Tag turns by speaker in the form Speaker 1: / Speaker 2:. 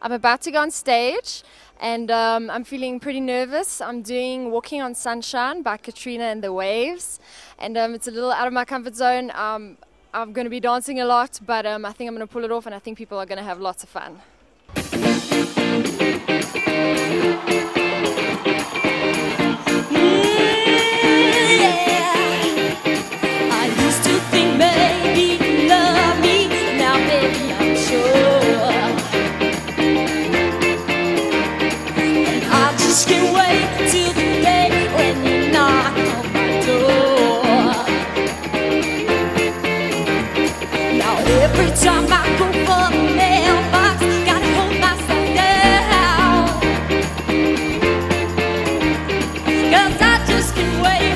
Speaker 1: I'm about to go on stage and um, I'm feeling pretty nervous. I'm doing Walking on Sunshine by Katrina and the Waves, and um, it's a little out of my comfort zone. Um, I'm going to be dancing a lot, but um, I think I'm going to pull it off, and I think people are going to have lots of fun.
Speaker 2: Every time I go for the mailbox, gotta hold myself I just can't wait